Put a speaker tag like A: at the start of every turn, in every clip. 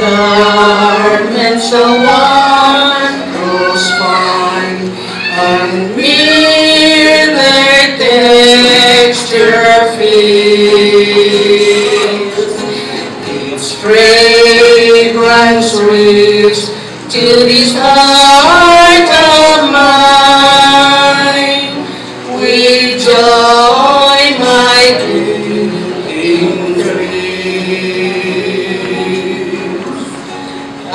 A: Garments grows fine, and myrrh texture feels. Its fragrance reaches to this heart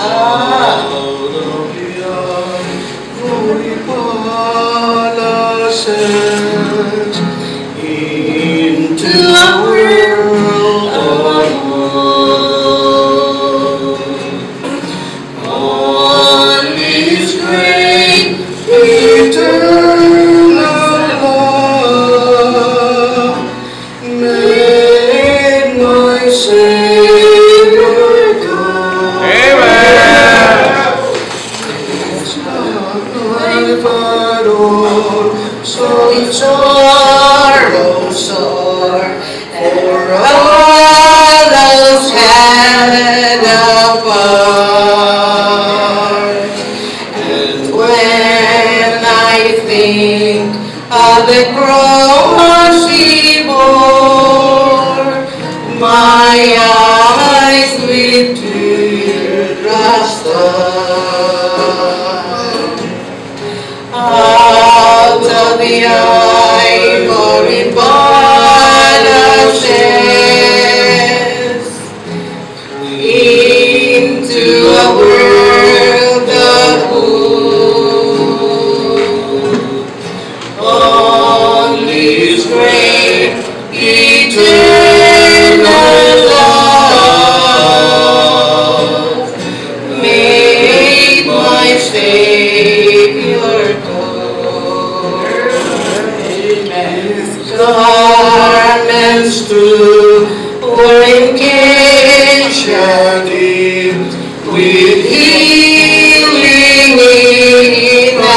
A: Out in sorrow sore, all those apart. And when I think of the cross he bore, my eyes with start. Out of garments too were encased deep with healing in a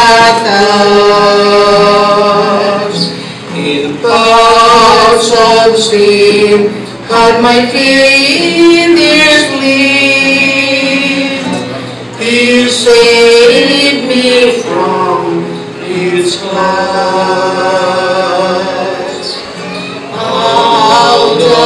A: touch. In pouch of steam had my fingers gleamed. He saved me from its clutch.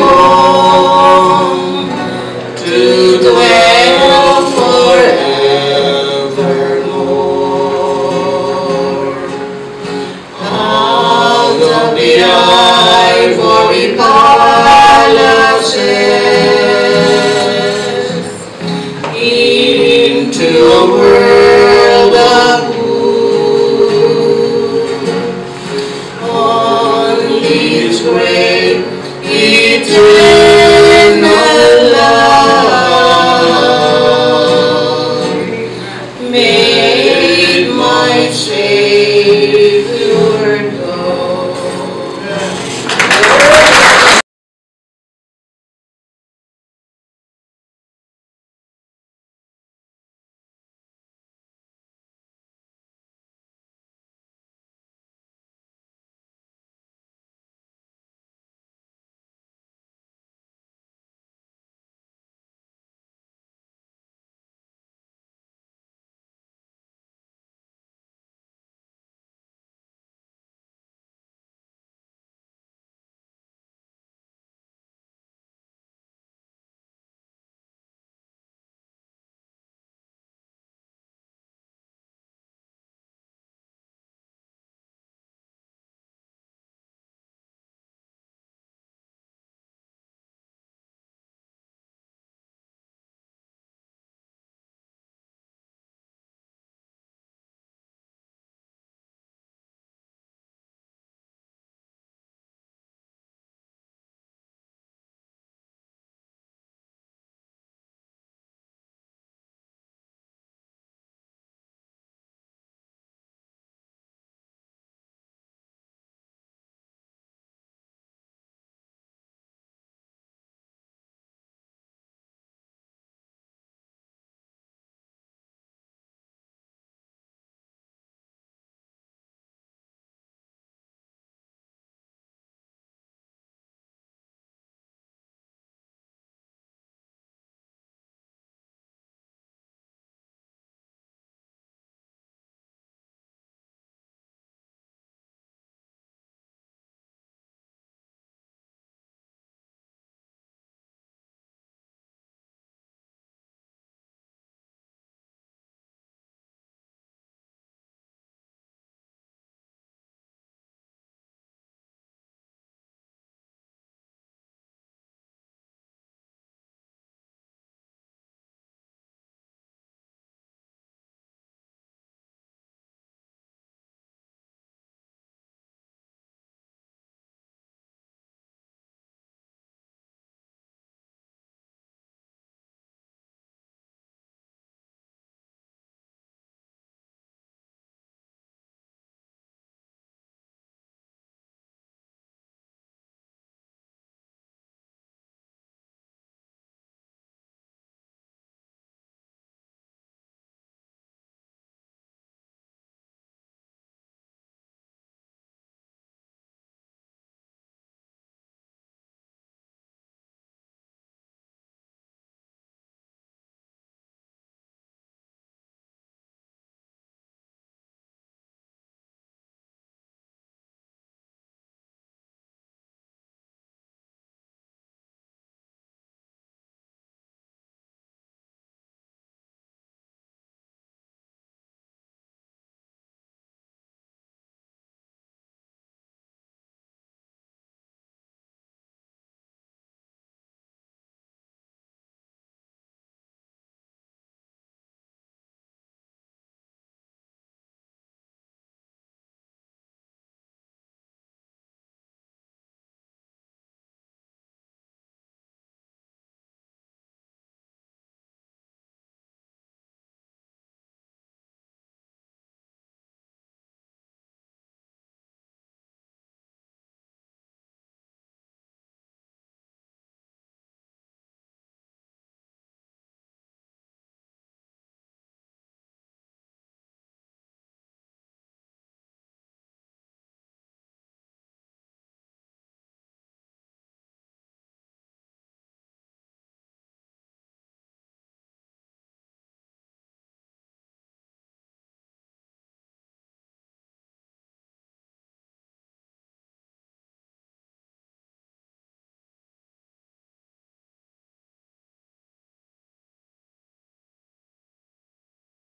A: I